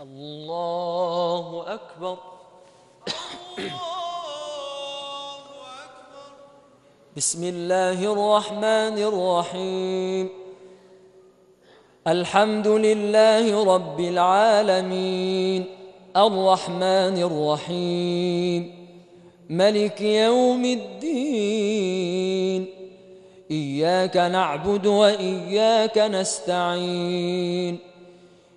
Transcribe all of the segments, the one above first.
الله أكبر. بسم الله الرحمن الرحيم. الحمد لله رب العالمين. الرحمن الرحيم. ملك يوم الدين. إياك نعبد وإياك نستعين.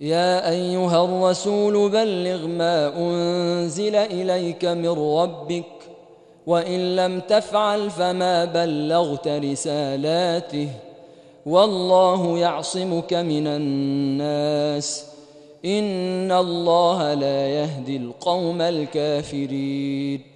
يا أيها الرسول بلغ ما أنزل إليك من ربك وإن لم تفعل فما بلغت رسالاته والله يعصمك من الناس. إن الله لا يهدي القوم الكافرين.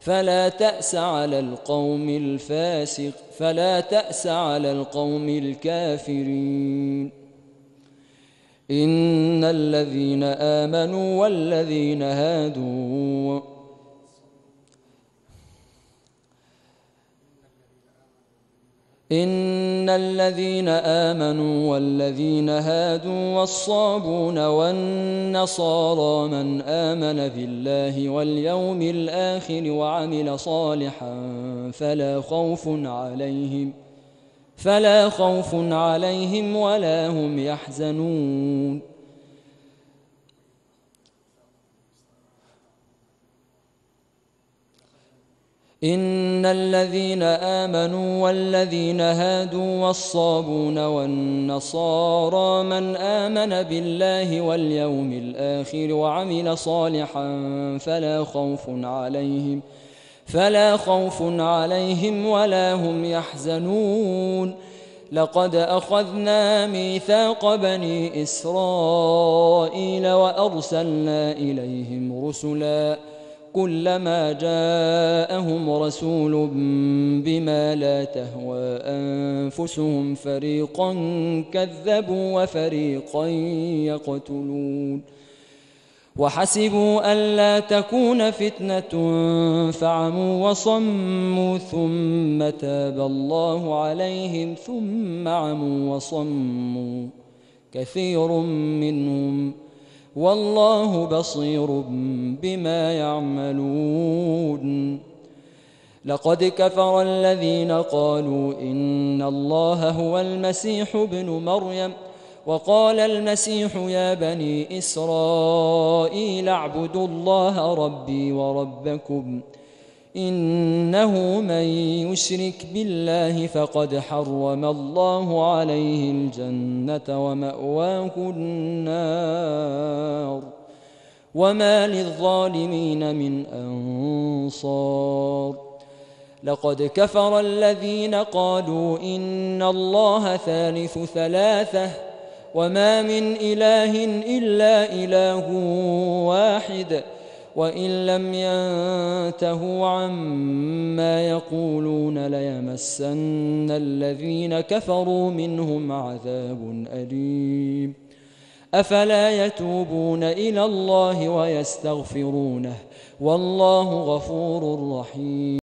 فلا تأس على القوم الفاسق فلا تأس على القوم الكافرين. إن الذين آمنوا والذين هادوا إن الذين آمنوا والذين هادوا والصابون والنصارى من آمن بالله واليوم الآخر وعمل صالحا فلا خوف عليهم فلا خوف عليهم ولا هم يحزنون إن الذين آمنوا والذين هادوا والصابون والنصارى من آمن بالله واليوم الآخر وعمل صالحا فلا خوف عليهم فلا خوف عليهم ولا هم يحزنون لقد أخذنا ميثاق بني إسرائيل وأرسلنا إليهم رسلاً كلما جاءهم رسول بما لا تهوى أنفسهم فريقا كذبوا وفريقا يقتلون وحسبوا الا تكون فتنة فعموا وصموا ثم تاب الله عليهم ثم عموا وصموا كثير منهم والله بصير بما يعملون. لقد كفر الذين قالوا إن الله هو المسيح ابن مريم وقال المسيح يا بني إسرائيل اعبدوا الله ربي وربكم. إنه من يشرك بالله فقد حرم الله عليه الجنة ومأواه النار وما للظالمين من أنصار لقد كفر الذين قالوا إن الله ثالث ثلاثة وما من إله إلا إله واحد وإن لم ينتهوا عما يقولون ليمسن الذين كفروا منهم عذاب أليم. أفلا يتوبون إلى الله ويستغفرونه؟ والله غفور رحيم.